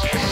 Christmas.